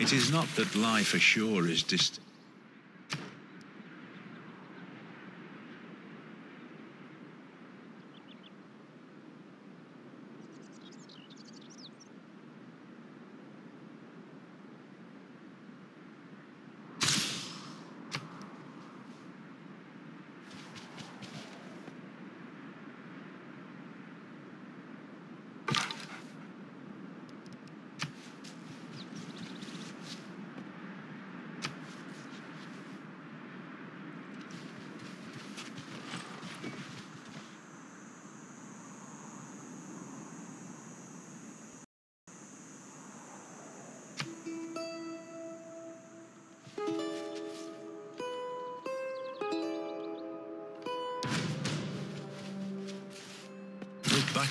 It is not that life ashore is distant.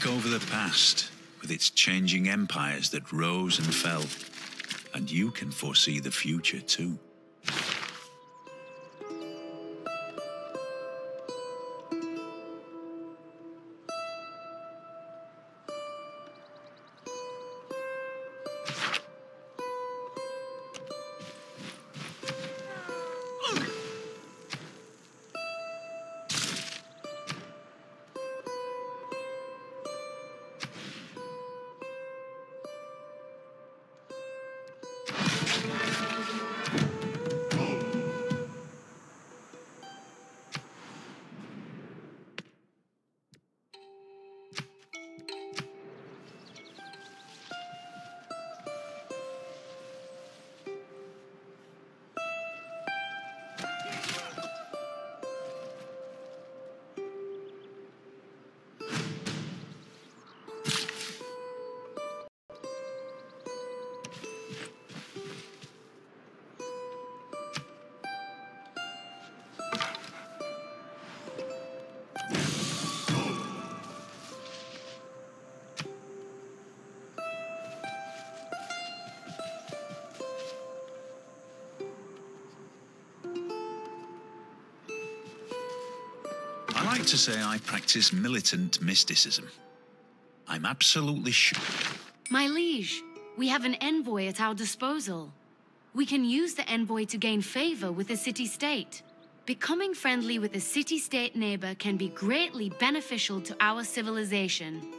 Over the past with its changing empires that rose and fell, and you can foresee the future too. To say I practice militant mysticism. I'm absolutely sure. My liege, we have an envoy at our disposal. We can use the envoy to gain favor with the city-state. Becoming friendly with a city-state neighbor can be greatly beneficial to our civilization.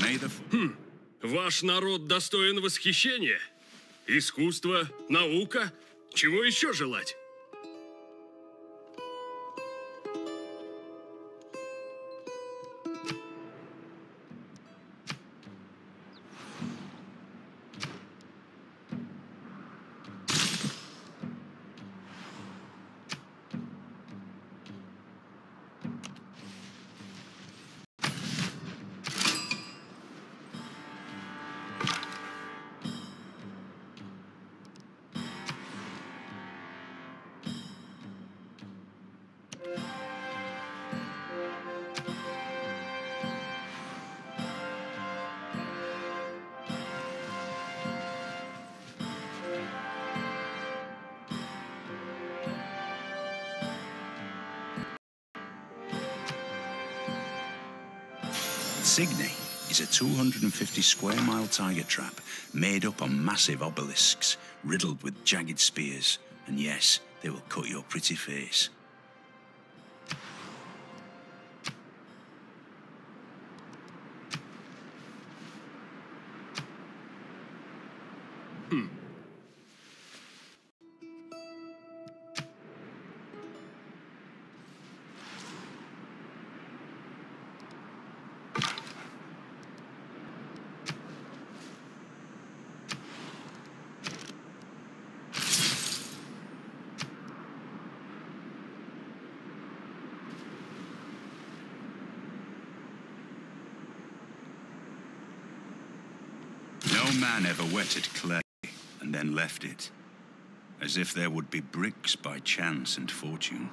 May the. Ваш народ достоин восхищения. Искусство, наука. Чего еще желать? 150 square mile tiger trap made up on massive obelisks riddled with jagged spears. And yes, they will cut your pretty face. No man ever wetted clay and then left it, as if there would be bricks by chance and fortune.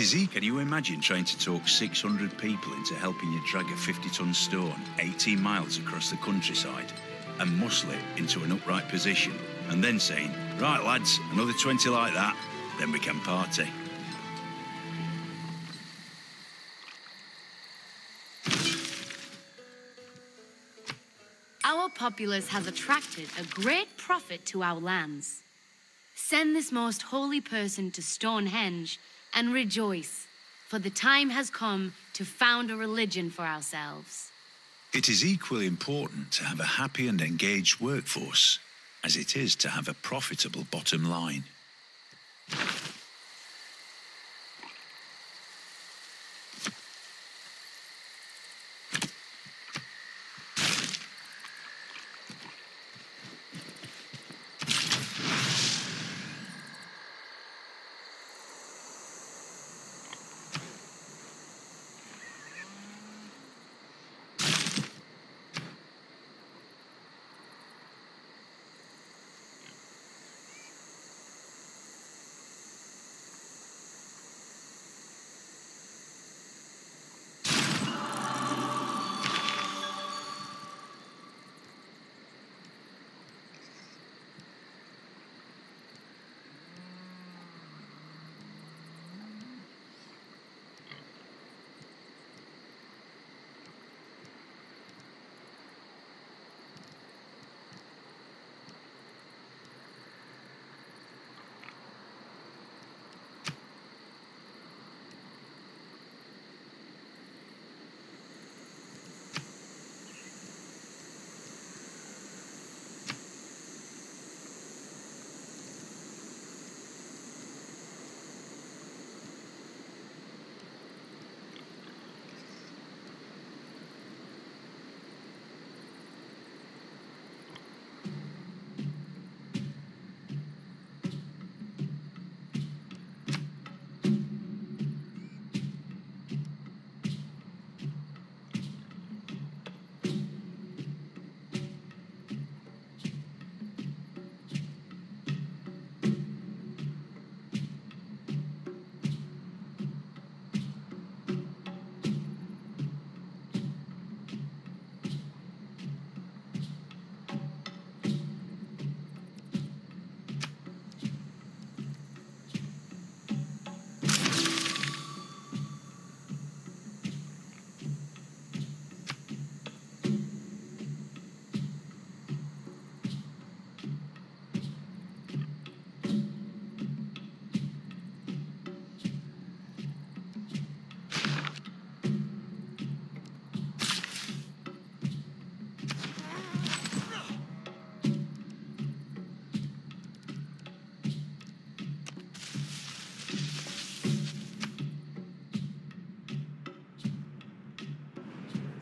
Easy. Can you imagine trying to talk 600 people into helping you drag a 50-ton stone 18 miles across the countryside and muscle it into an upright position and then saying, right lads, another 20 like that, then we can party. Our populace has attracted a great prophet to our lands. Send this most holy person to Stonehenge and rejoice, for the time has come to found a religion for ourselves. It is equally important to have a happy and engaged workforce as it is to have a profitable bottom line.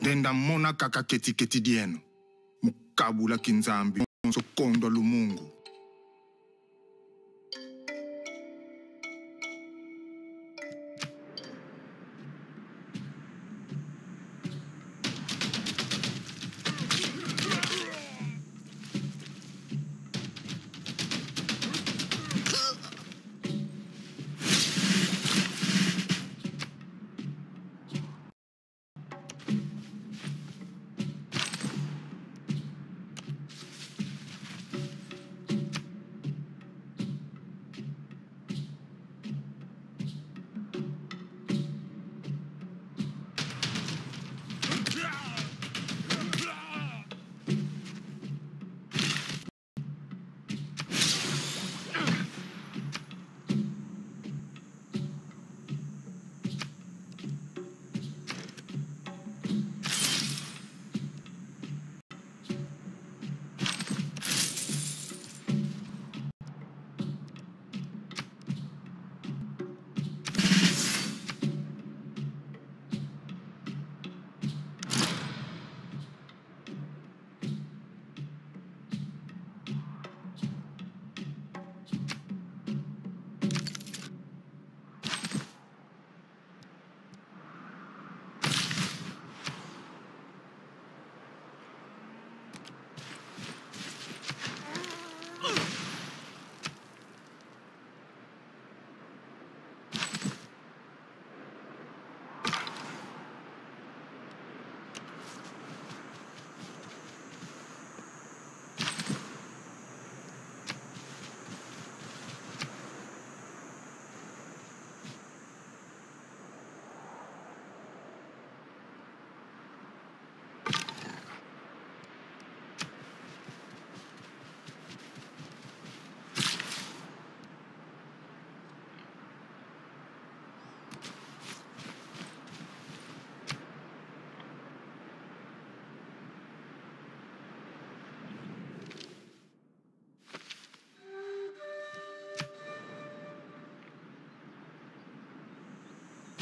tenda mona kaka ketiketi dienu mukabulaki nzambe nso kondwa lumungu.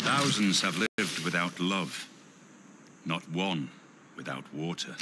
Thousands have lived without love, not one without water.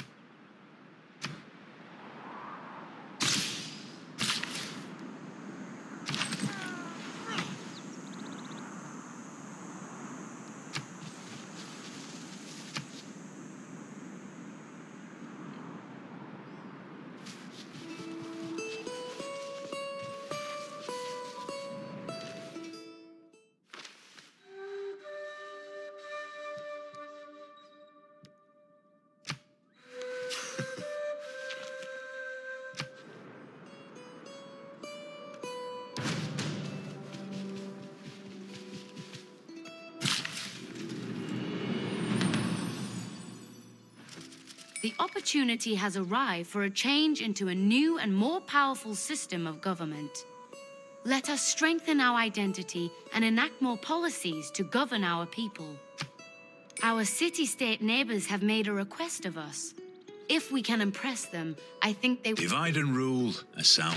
The opportunity has arrived for a change into a new and more powerful system of government. Let us strengthen our identity and enact more policies to govern our people. Our city-state neighbors have made a request of us. If we can impress them, I think they... Divide and rule, a sound.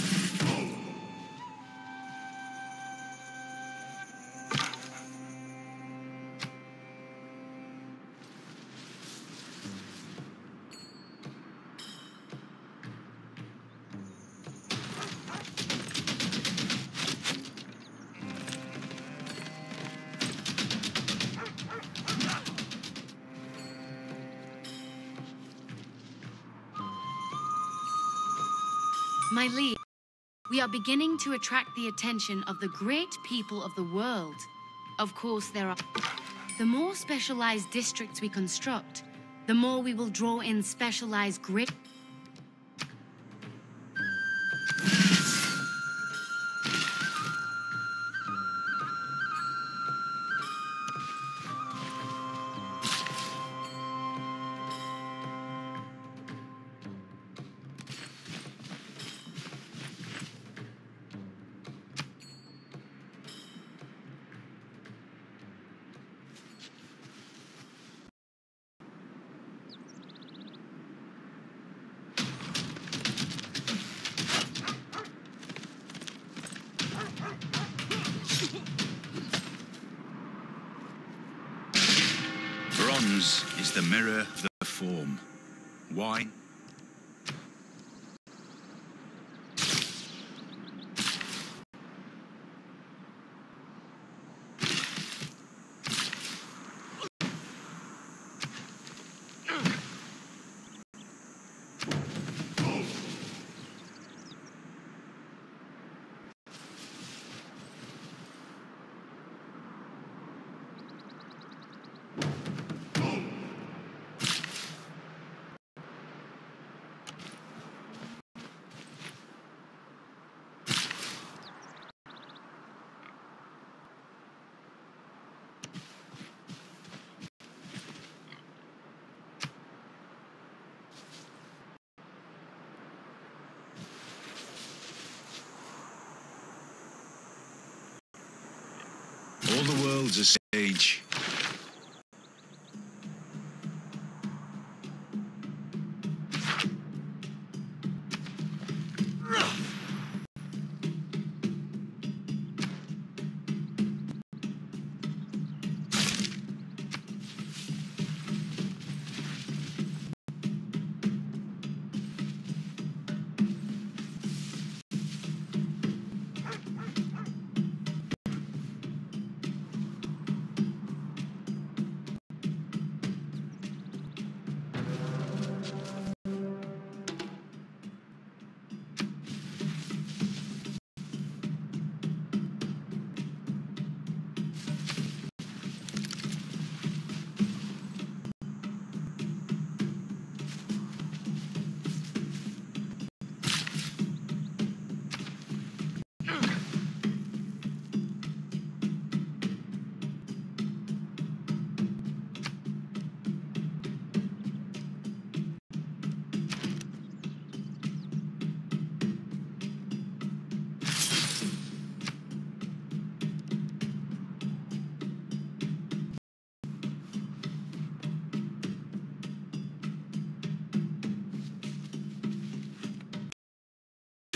My liege, we are beginning to attract the attention of the great people of the world. Of course, there are... The more specialized districts we construct, the more we will draw in specialized great... Is the mirror of the form. Why? All the world's a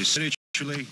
Spiritually,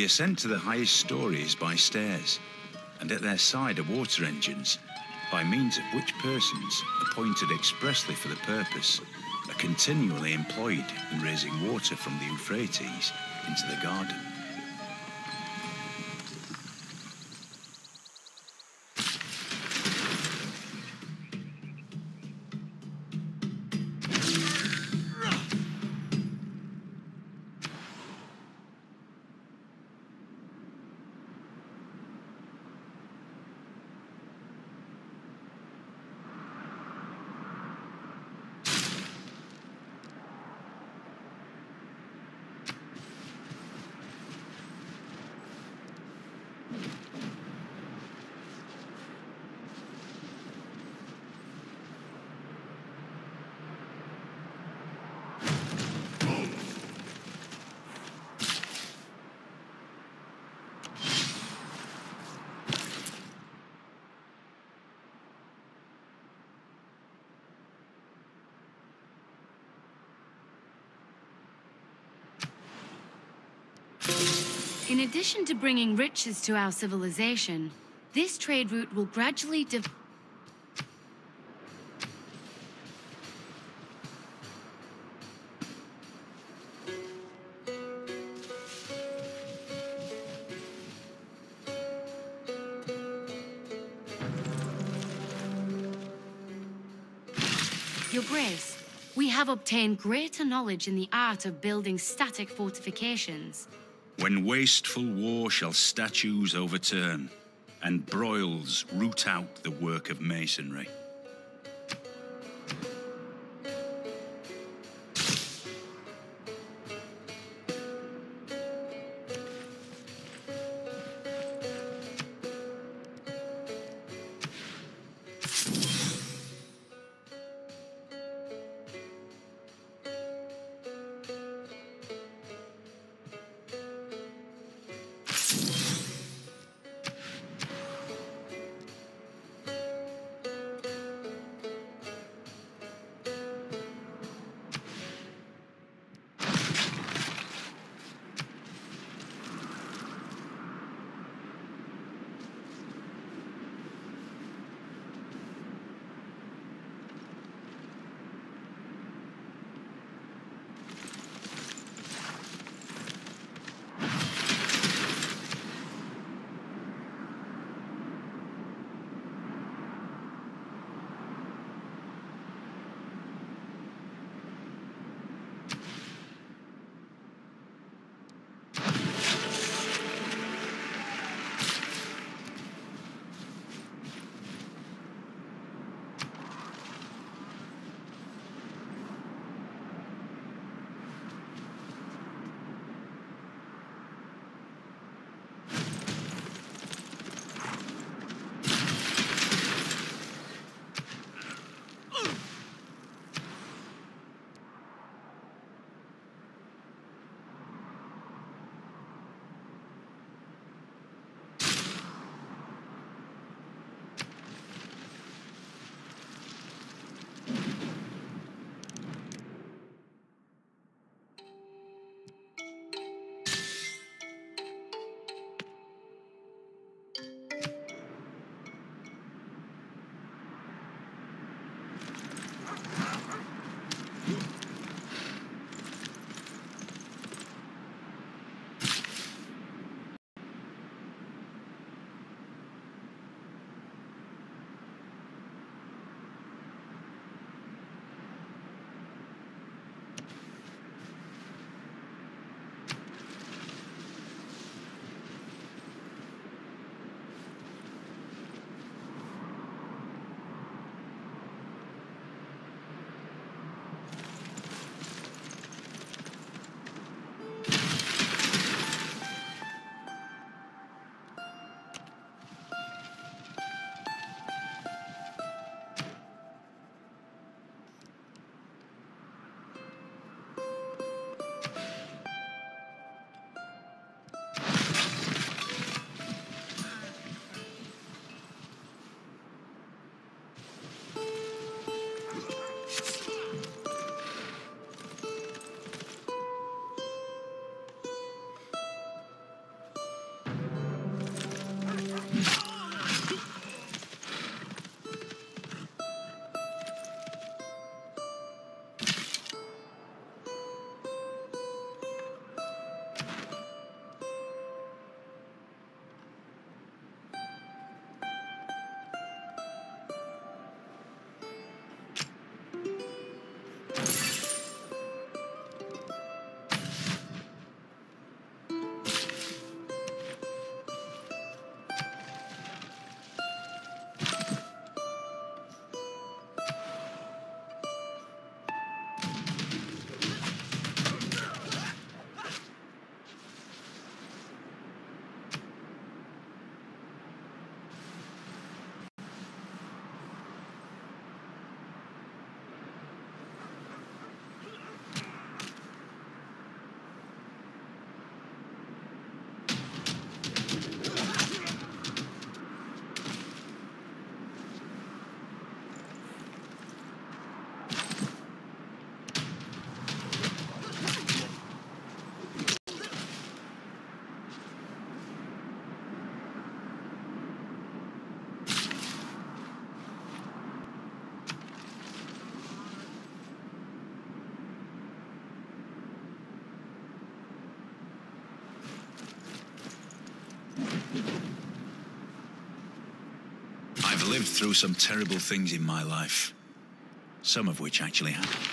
The ascent to the highest story is by stairs, and at their side are water engines, by means of which persons, appointed expressly for the purpose, are continually employed in raising water from the Euphrates into the garden. In addition to bringing riches to our civilization, this trade route will gradually de- Your Grace, we have obtained greater knowledge in the art of building static fortifications. When wasteful war shall statues overturn, and broils root out the work of masonry. I've lived through some terrible things in my life. Some of which actually happened.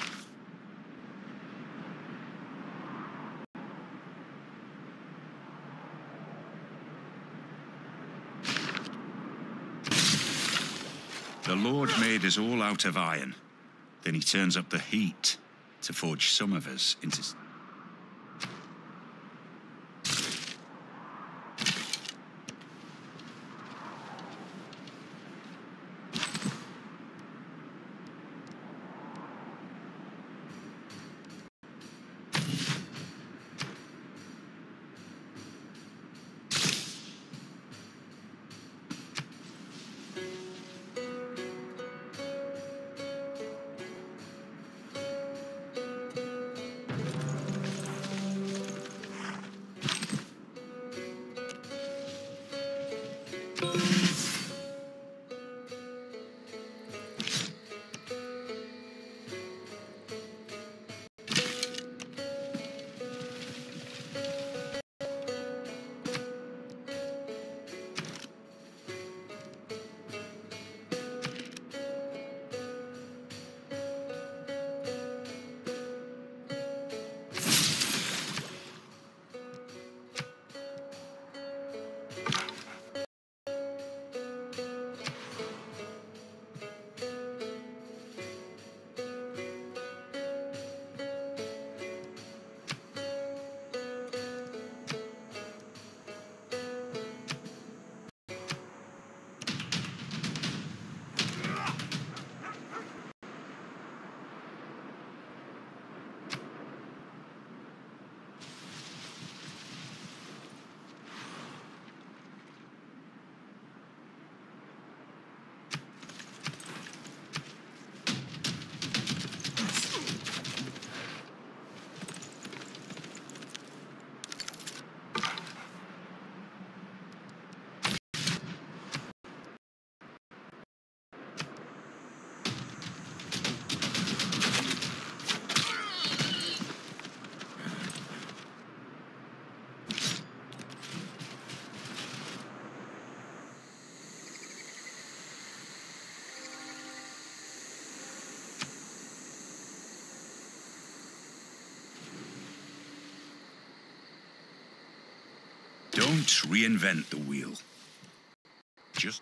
The Lord made us all out of iron. Then he turns up the heat to forge some of us into... Don't reinvent the wheel. Just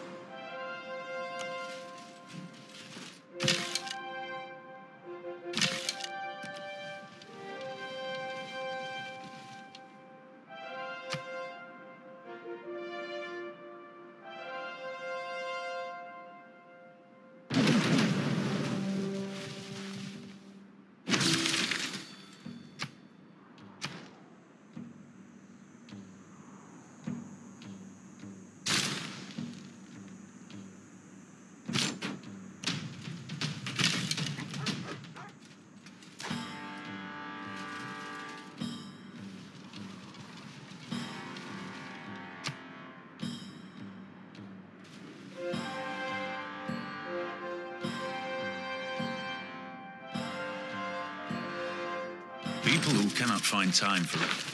People who cannot find time for it.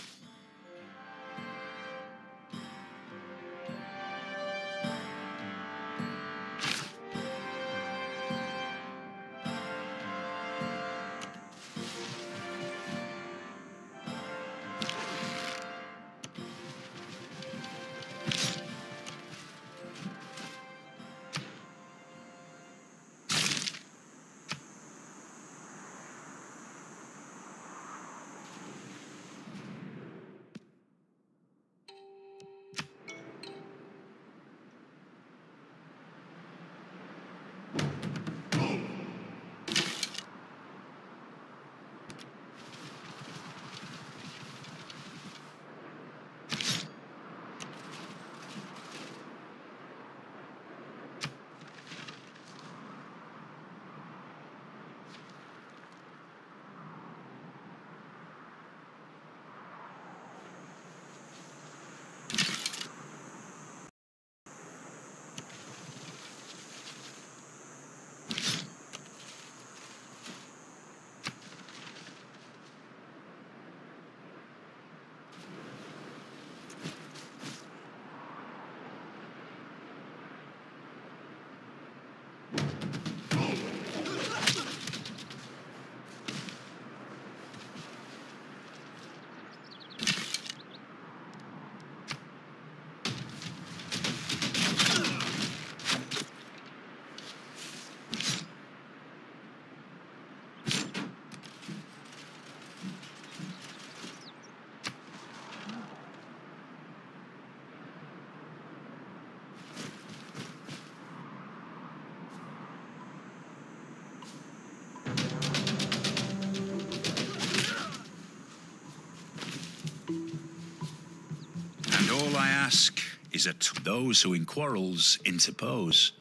Is that those who in quarrels interpose.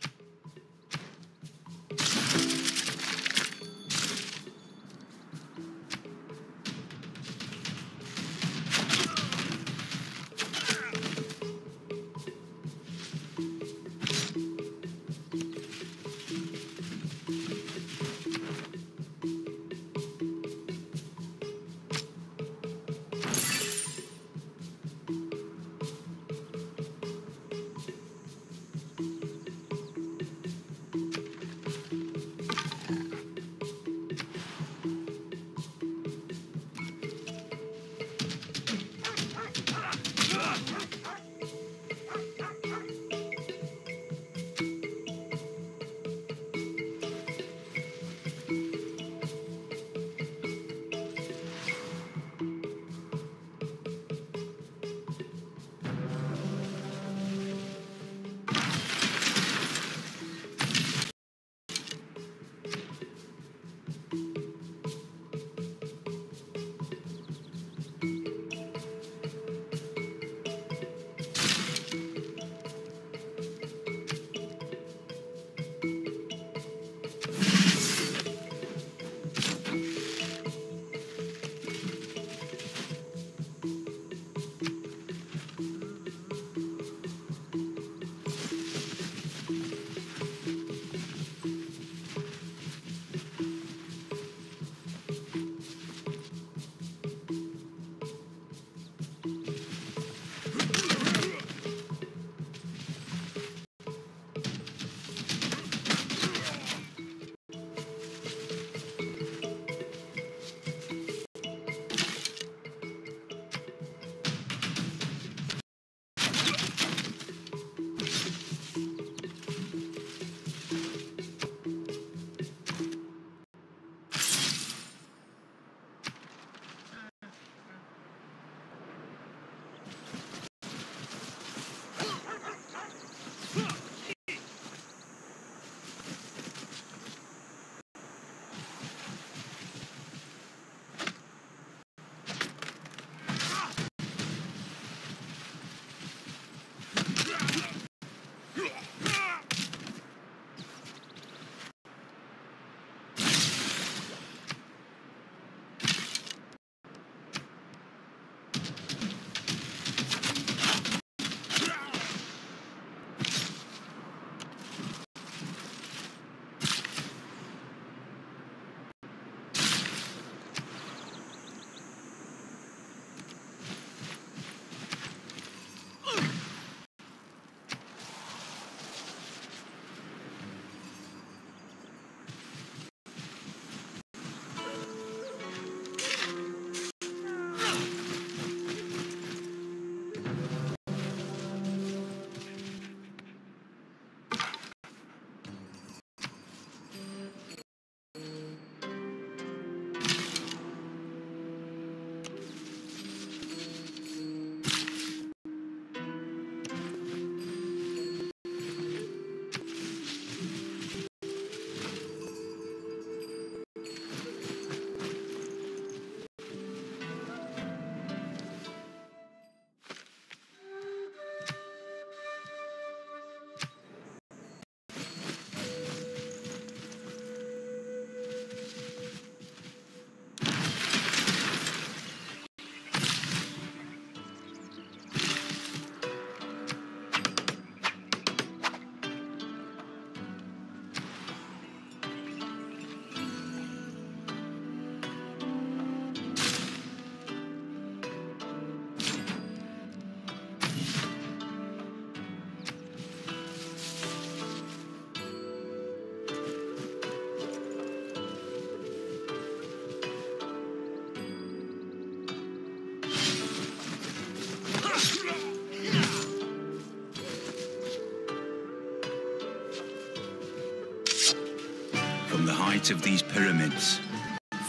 Height of these pyramids,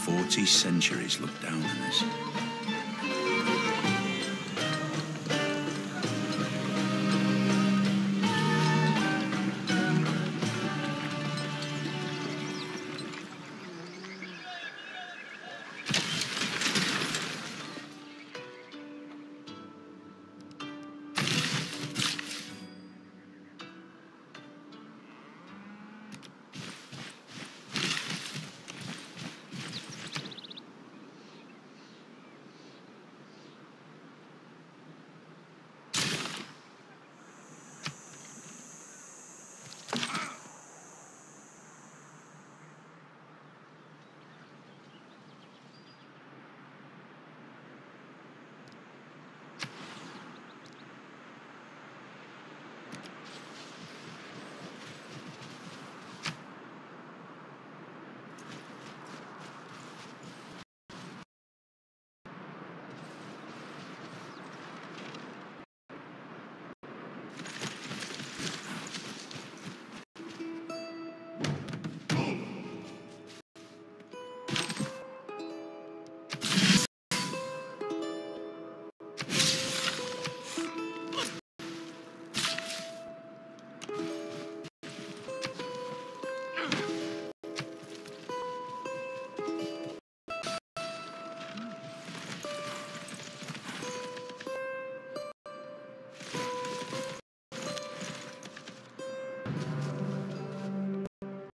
40 centuries look down on us.